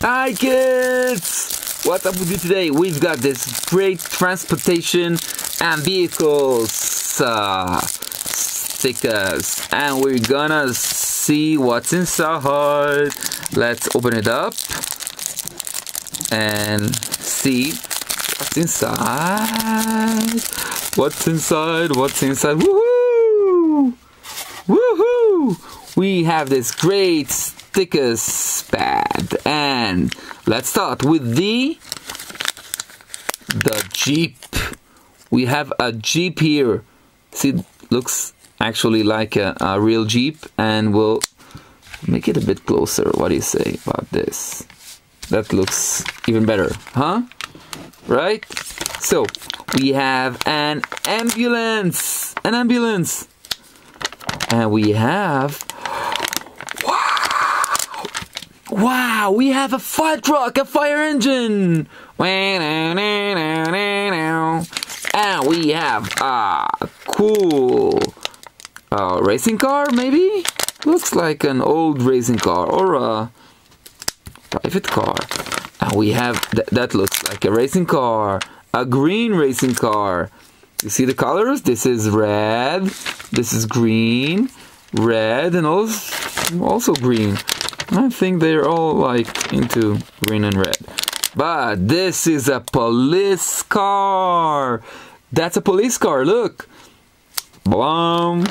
Hi kids! What's up with you today? We've got this great transportation and vehicles uh, stickers and we're gonna see what's inside. Let's open it up and see what's inside. What's inside? What's inside? Woohoo! Woohoo! We have this great stickers and let's start with the the Jeep. We have a Jeep here. See looks actually like a, a real Jeep and we'll make it a bit closer. What do you say about this? That looks even better huh? Right? So we have an ambulance an ambulance. And we have Wow, we have a fire truck, a fire engine. And we have a cool uh, racing car, maybe? Looks like an old racing car or a private car. And we have, th that looks like a racing car, a green racing car. You see the colors? This is red, this is green, red, and also, also green. I think they're all like into green and red. But this is a police car. That's a police car. Look. Boom.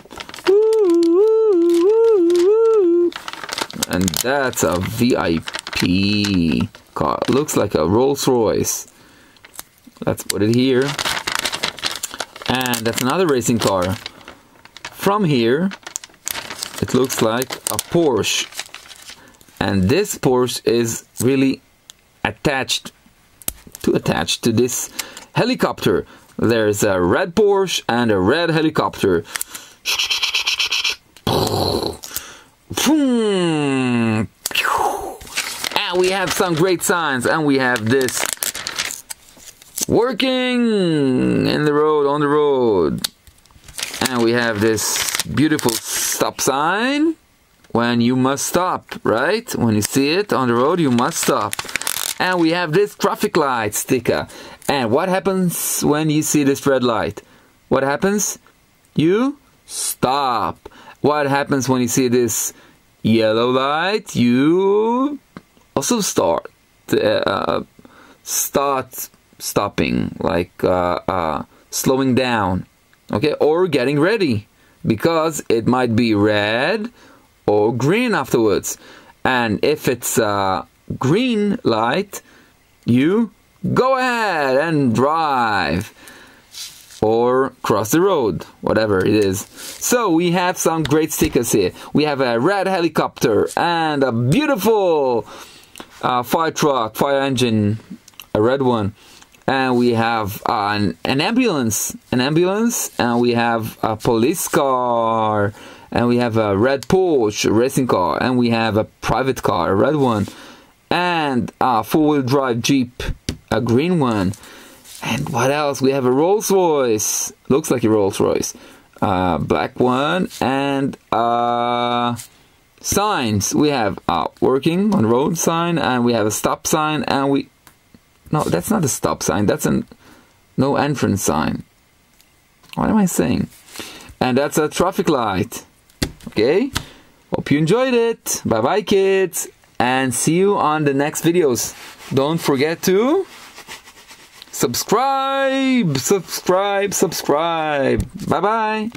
And that's a VIP car. Looks like a Rolls Royce. Let's put it here. And that's another racing car. From here, it looks like a Porsche and this Porsche is really attached to attach to this helicopter. There's a red Porsche and a red helicopter. And we have some great signs. And we have this working in the road on the road. And we have this beautiful stop sign when you must stop, right? When you see it on the road, you must stop. And we have this traffic light sticker. And what happens when you see this red light? What happens? You stop. What happens when you see this yellow light? You also start. Uh, start stopping, like uh, uh, slowing down, okay, or getting ready because it might be red or green afterwards. And if it's a green light, you go ahead and drive or cross the road, whatever it is. So we have some great stickers here. We have a red helicopter and a beautiful uh, fire truck, fire engine, a red one. And we have uh, an, an ambulance, an ambulance, and we have a police car, and we have a red Porsche racing car, and we have a private car, a red one, and a four-wheel drive Jeep, a green one. And what else? We have a Rolls Royce, looks like a Rolls Royce, a black one, and uh, signs. We have a working on road sign, and we have a stop sign, and we no, that's not a stop sign. That's a no entrance sign. What am I saying? And that's a traffic light. Okay? Hope you enjoyed it. Bye bye, kids. And see you on the next videos. Don't forget to subscribe, subscribe, subscribe. Bye bye.